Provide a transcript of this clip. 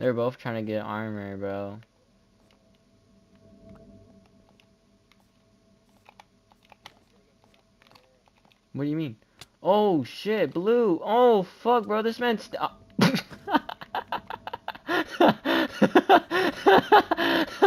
They're both trying to get armor, bro. What do you mean? Oh shit, blue. Oh fuck, bro. This man's.